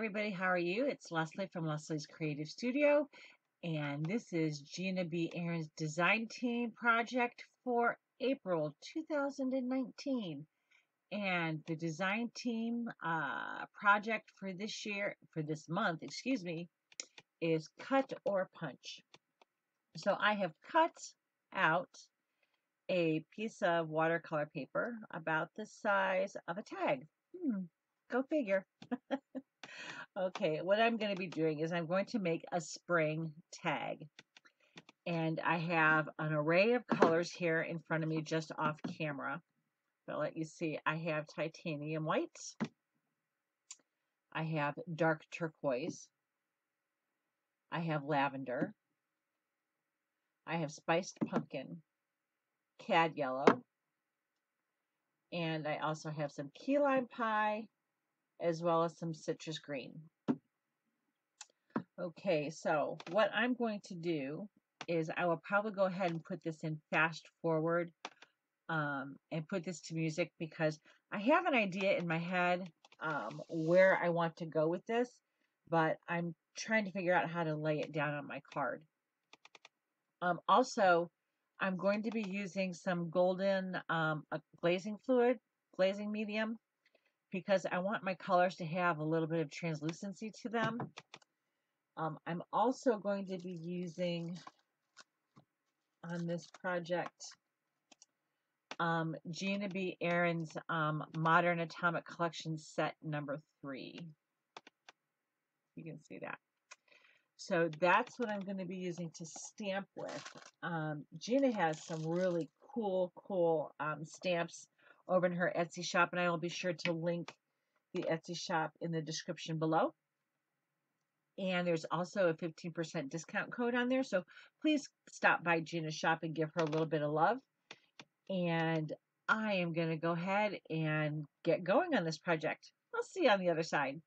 everybody, how are you? It's Leslie from Leslie's Creative Studio, and this is Gina B. Ahrens design team project for April 2019. And the design team uh, project for this year, for this month, excuse me, is cut or punch. So I have cut out a piece of watercolor paper about the size of a tag. Hmm, go figure. okay, what I'm going to be doing is I'm going to make a spring tag. And I have an array of colors here in front of me just off camera. I'll let you see. I have titanium whites. I have dark turquoise. I have lavender. I have spiced pumpkin, cad yellow, and I also have some key lime pie, as well as some citrus green. Okay, so what I'm going to do is I will probably go ahead and put this in fast forward um, and put this to music because I have an idea in my head um, where I want to go with this, but I'm trying to figure out how to lay it down on my card. Um, also, I'm going to be using some golden um, glazing fluid, glazing medium, because I want my colors to have a little bit of translucency to them. Um, I'm also going to be using on this project um, Gina B. Ahrens um, Modern Atomic Collection set number three. You can see that. So that's what I'm going to be using to stamp with. Um, Gina has some really cool, cool um, stamps over in her Etsy shop, and I will be sure to link the Etsy shop in the description below. And there's also a 15% discount code on there. So please stop by Gina's shop and give her a little bit of love. And I am going to go ahead and get going on this project. I'll see you on the other side.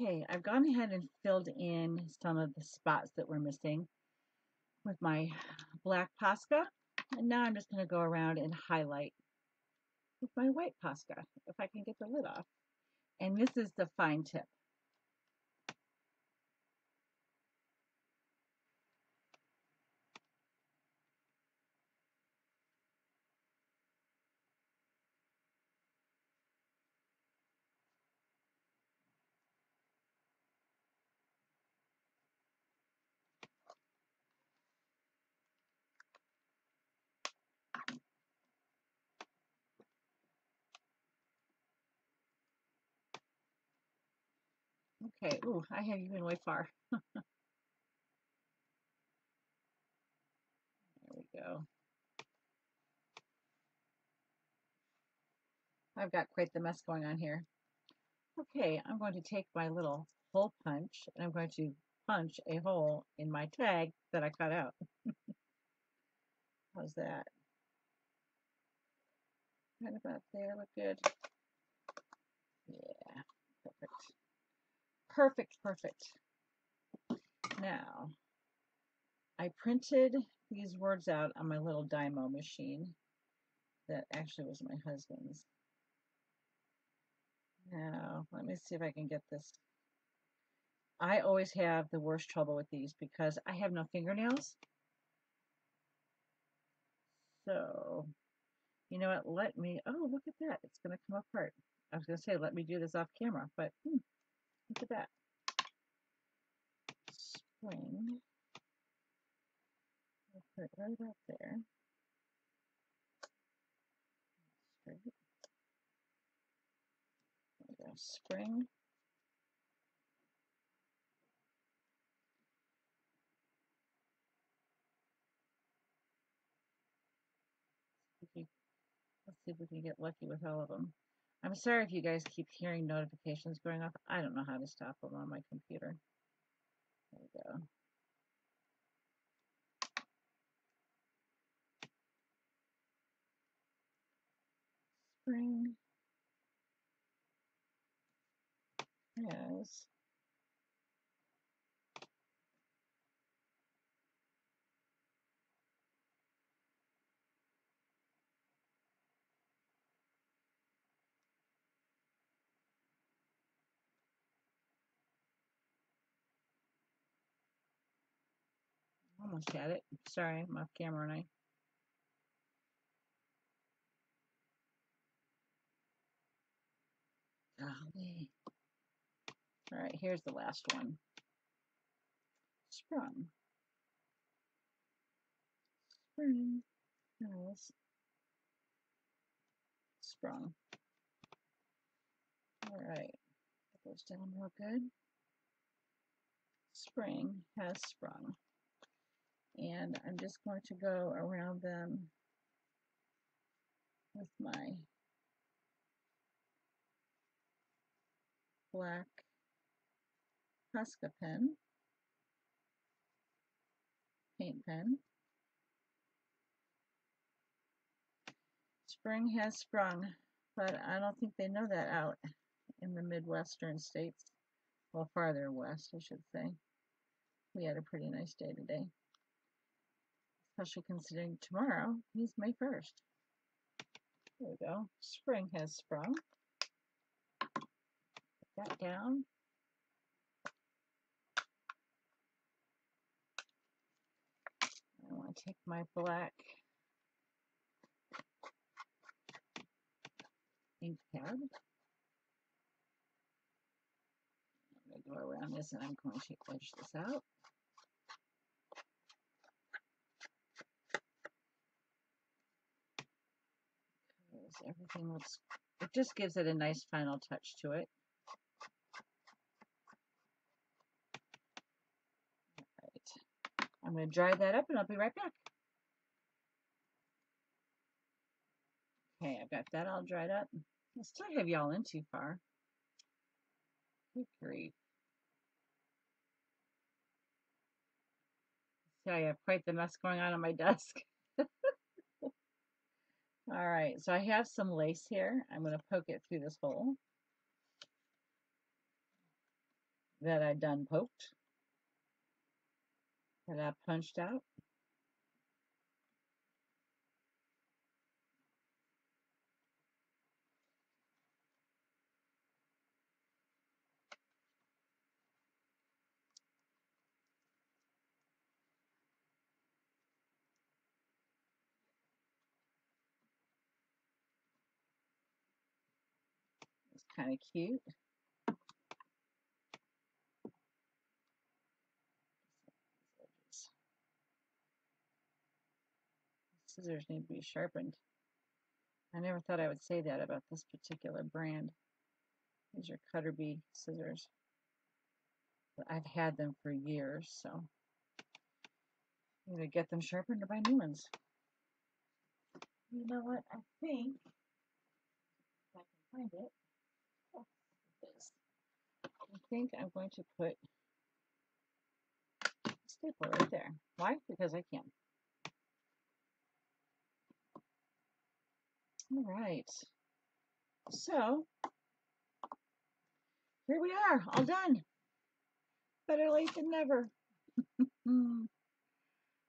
Okay, I've gone ahead and filled in some of the spots that we're missing with my black Posca. And now I'm just going to go around and highlight with my white Posca, if I can get the lid off. And this is the fine tip. Okay, ooh, I have even way far. there we go. I've got quite the mess going on here. Okay, I'm going to take my little hole punch and I'm going to punch a hole in my tag that I cut out. How's that? Right about there, look good. Yeah, perfect. Perfect, perfect. Now, I printed these words out on my little Dymo machine that actually was my husband's. Now, let me see if I can get this. I always have the worst trouble with these because I have no fingernails. So, you know what? Let me, oh, look at that. It's going to come apart. I was going to say, let me do this off camera, but hmm, look at that. Spring. I'll put it right up there. Straight. There we go. Spring. Let's see if we can get lucky with all of them. I'm sorry if you guys keep hearing notifications going off. I don't know how to stop them on my computer. There we go. Spring has Almost had it. Sorry, I'm off camera and I. Golly. All right, here's the last one. Sprung. Spring has sprung. All right, that goes down real good. Spring has sprung and I'm just going to go around them with my black Posca pen, paint pen. Spring has sprung, but I don't think they know that out in the Midwestern states. Well, farther west, I should say. We had a pretty nice day today especially considering tomorrow is May 1st. There we go. Spring has sprung. Put that down. I want to take my black ink pad. I'm going to go around this and I'm going to edge this out. Everything looks, it just gives it a nice final touch to it. I'm going to dry that up and I'll be right back. Okay, I've got that all dried up. I still have y'all in too far. Good. See, I have quite the mess going on on my desk. All right, so I have some lace here. I'm going to poke it through this hole. that I done poked, that I punched out. It's kind of cute. Scissors need to be sharpened. I never thought I would say that about this particular brand. These are cutter bee scissors. But I've had them for years, so either get them sharpened or buy new ones. You know what? I think if I can find it. I think I'm going to put a staple right there. Why? Because I can. All right. So here we are, all done. Better late than never.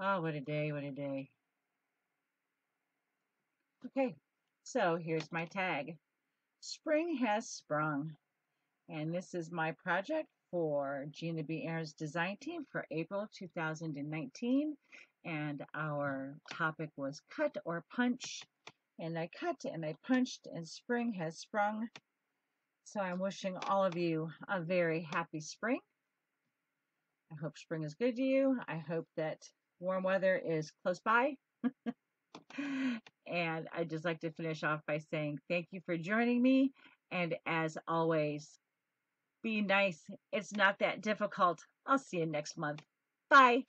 oh, what a day, what a day. Okay, so here's my tag. Spring has sprung. And this is my project for Gina B. Ahrens design team for April 2019. And our topic was cut or punch and I cut and I punched and spring has sprung. So I'm wishing all of you a very happy spring. I hope spring is good to you. I hope that warm weather is close by. and I'd just like to finish off by saying thank you for joining me. And as always, be nice. It's not that difficult. I'll see you next month. Bye.